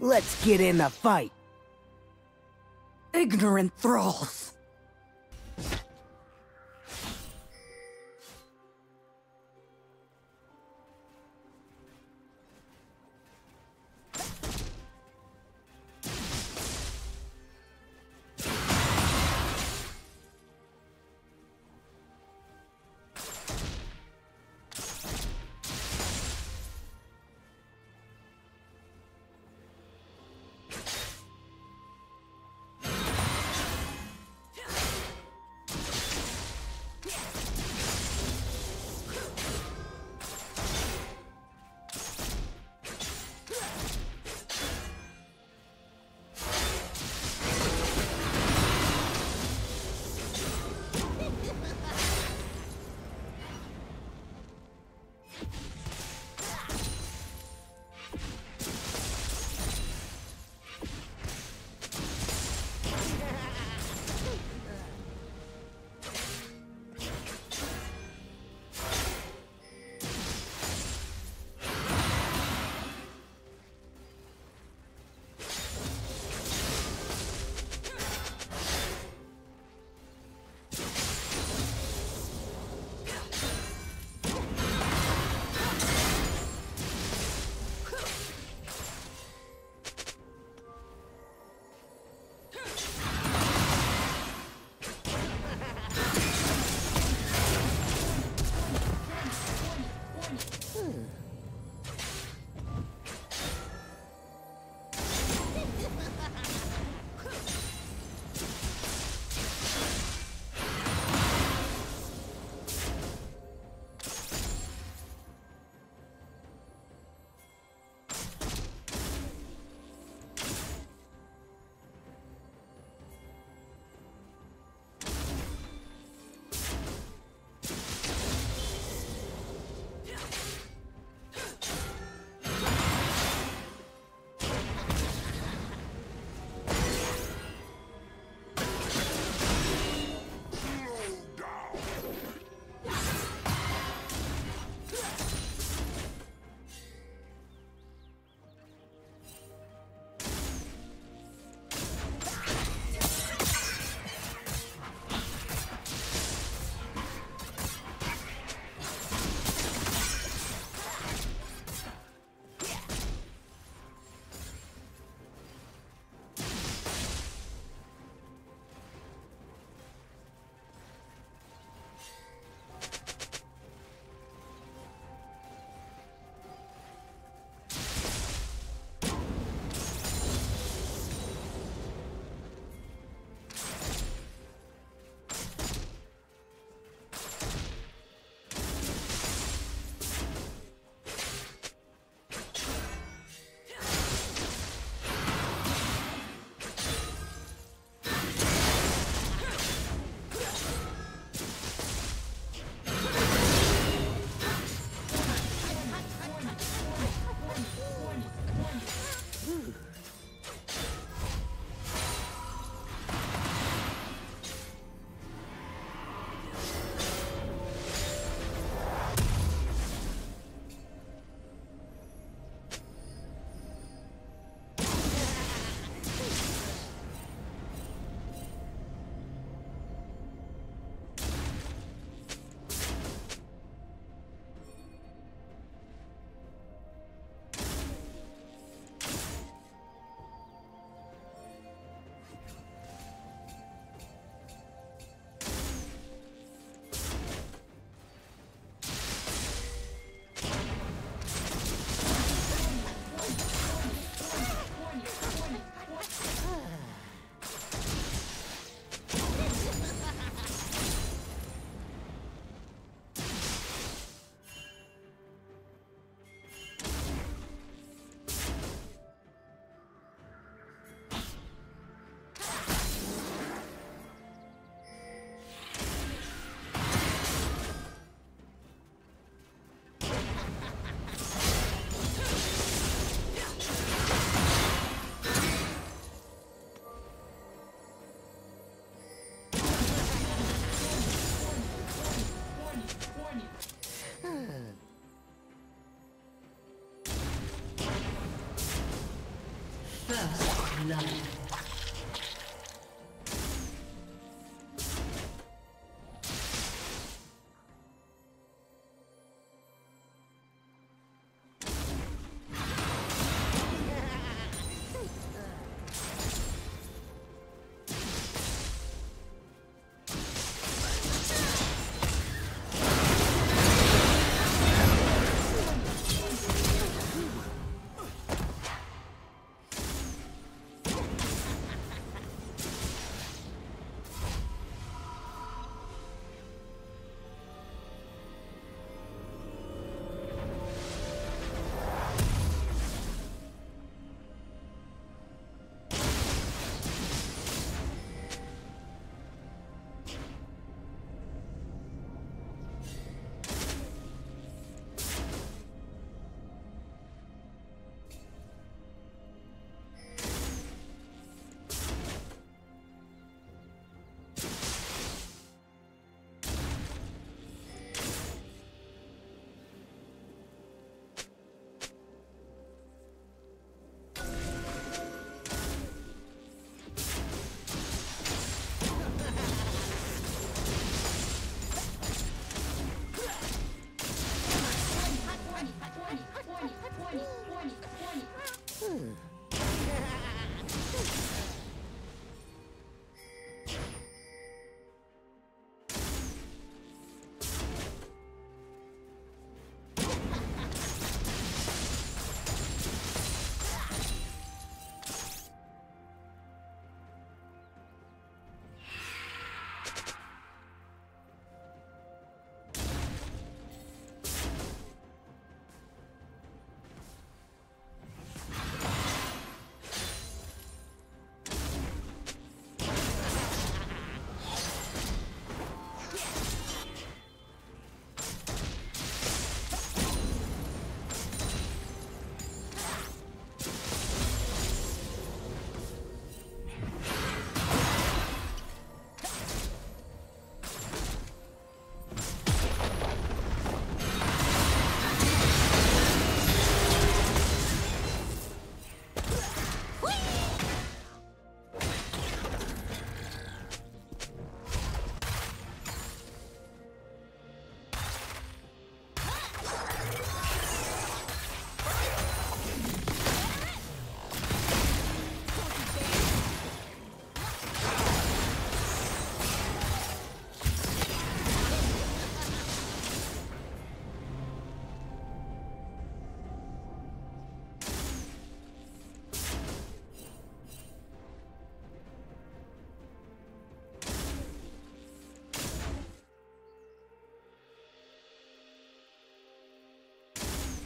Let's get in the fight. Ignorant thralls! First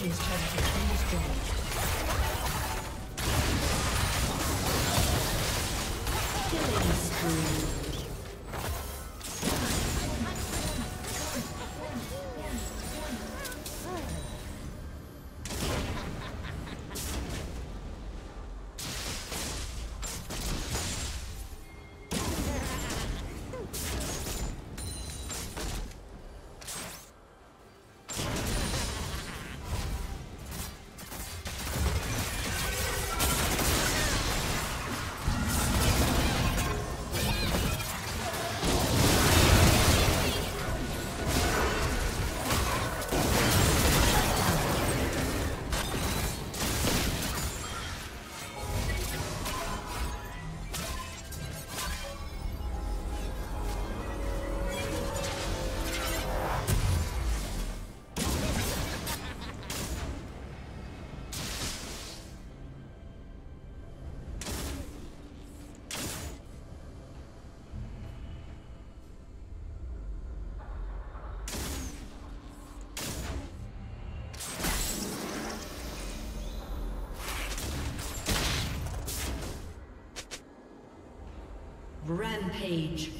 Team's turret has been destroyed. Rampage.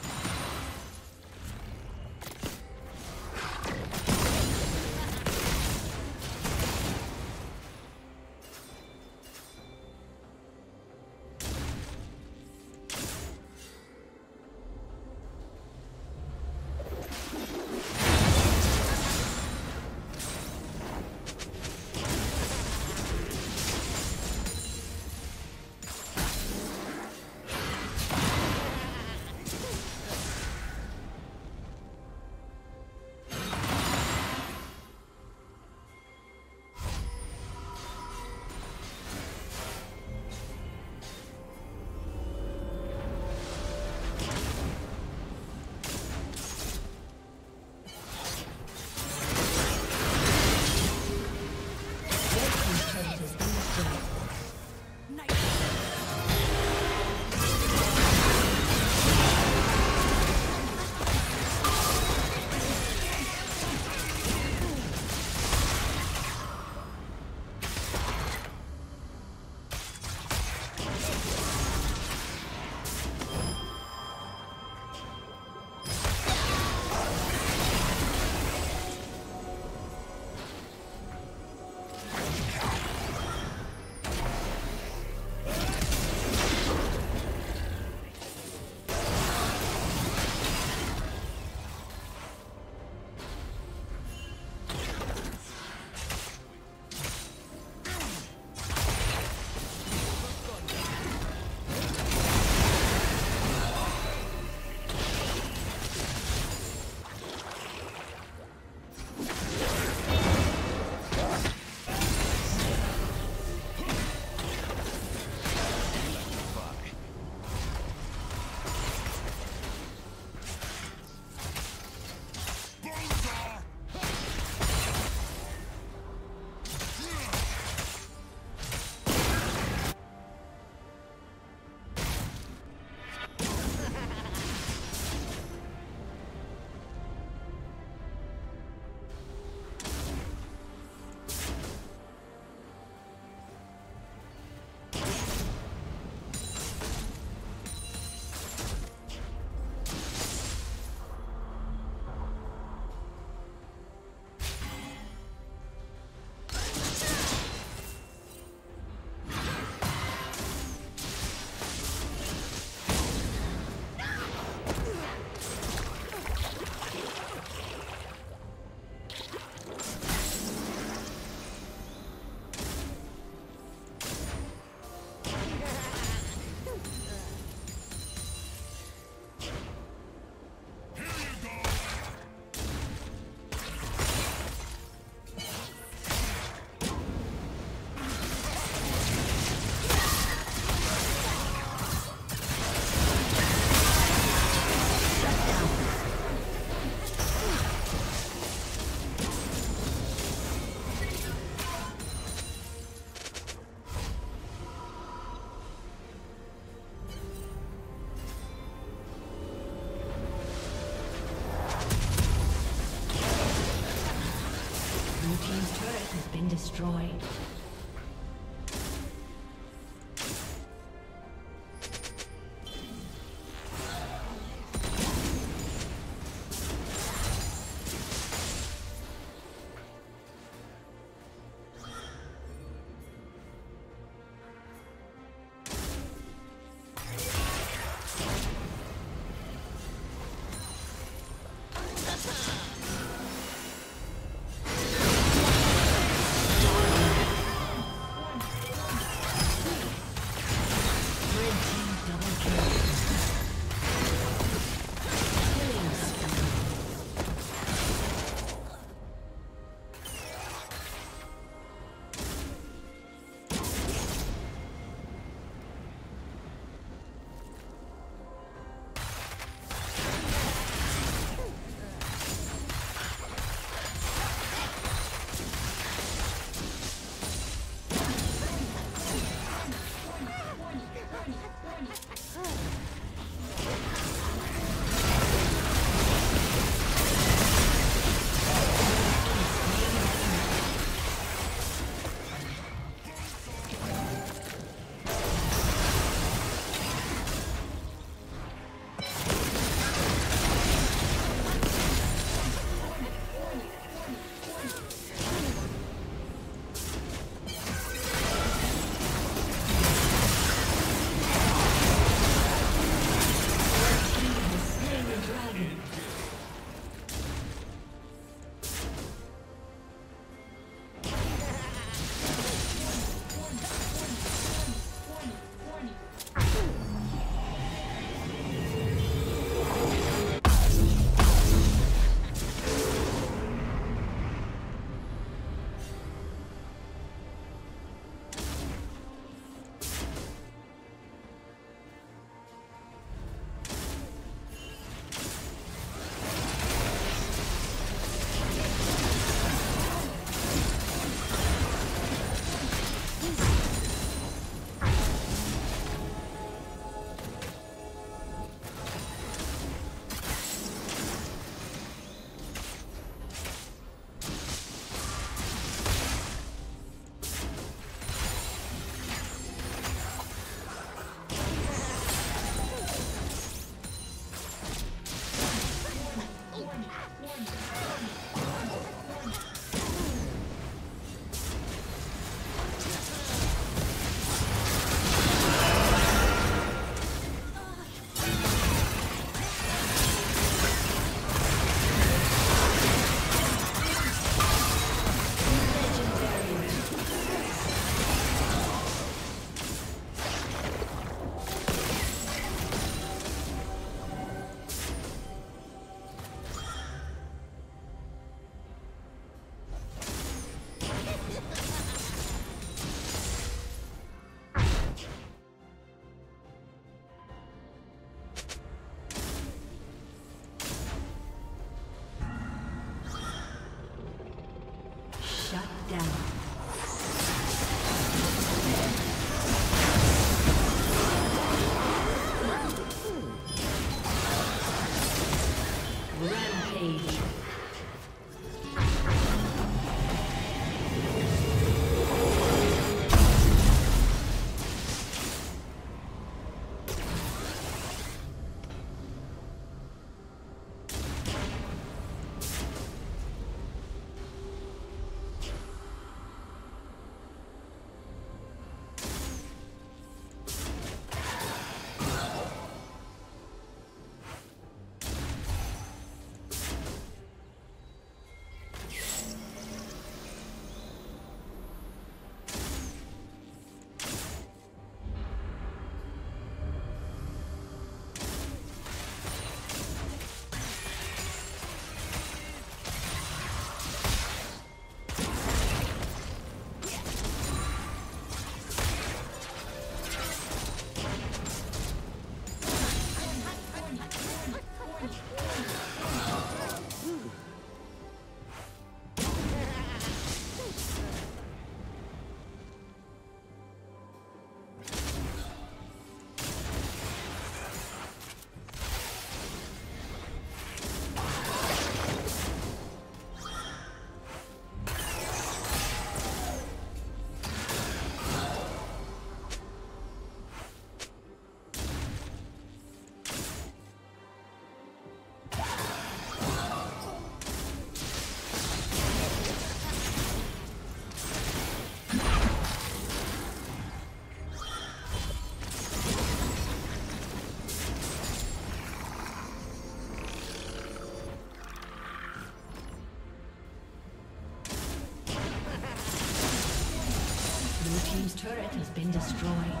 Been destroyed.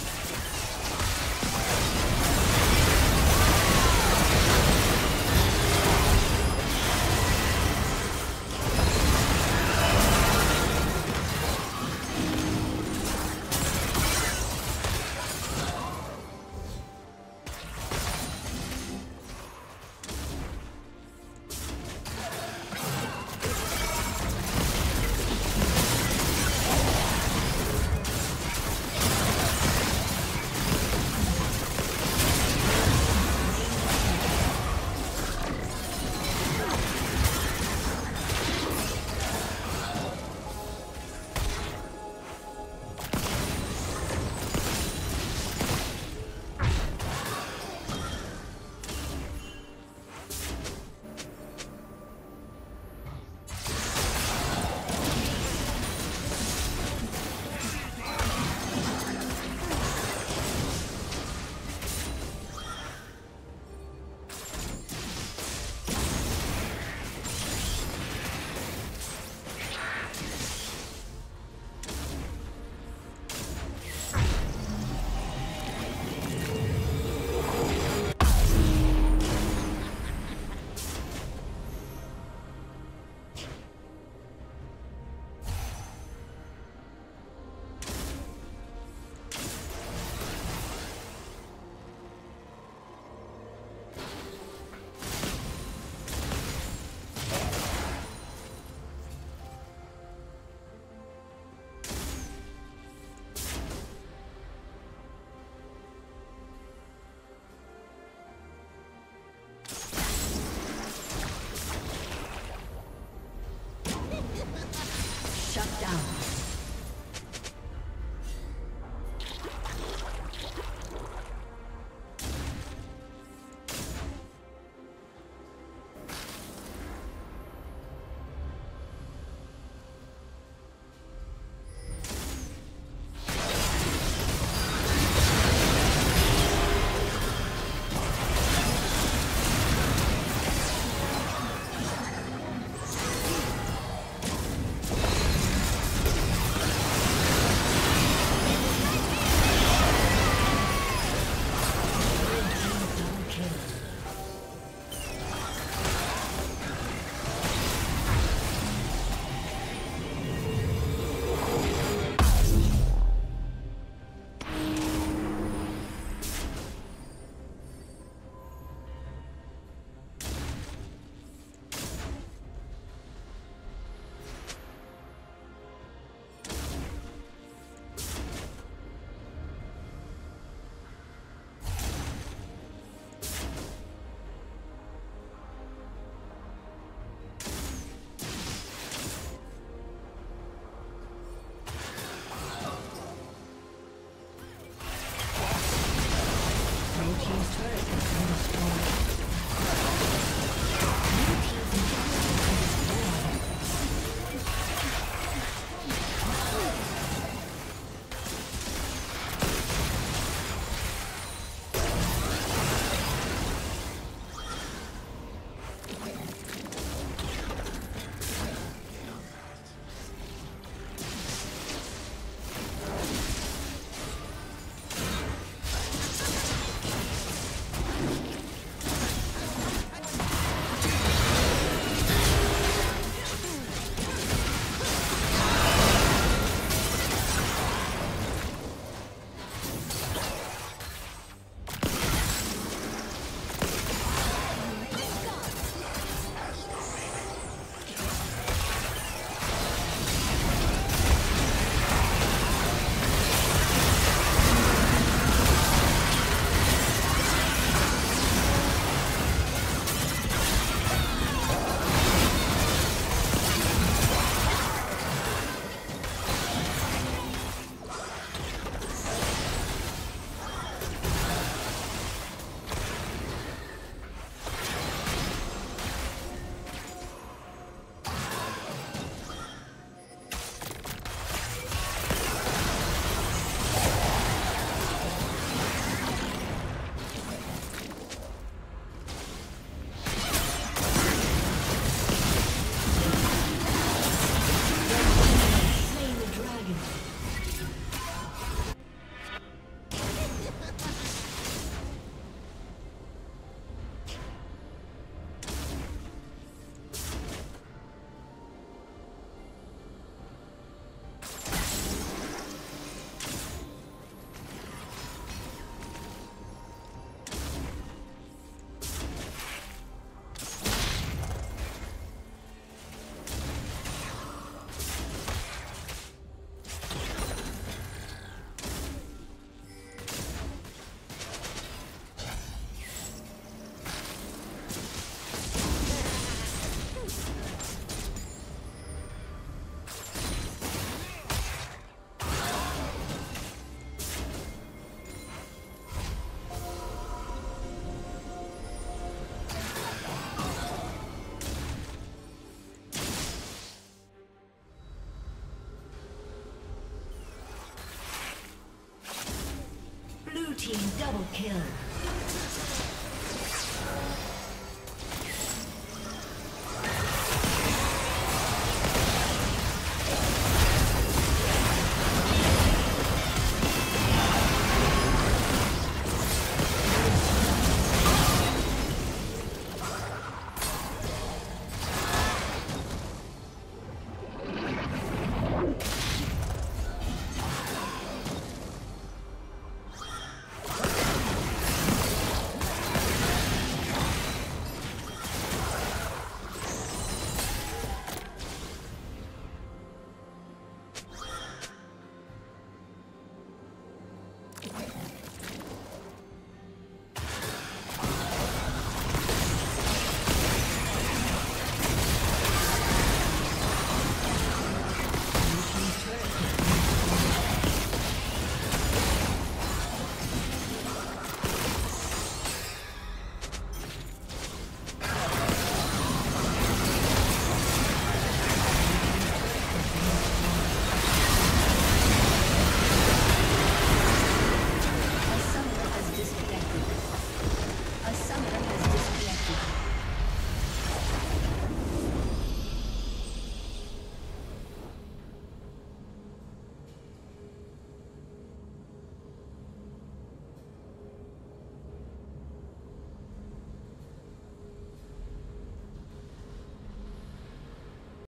Double kill.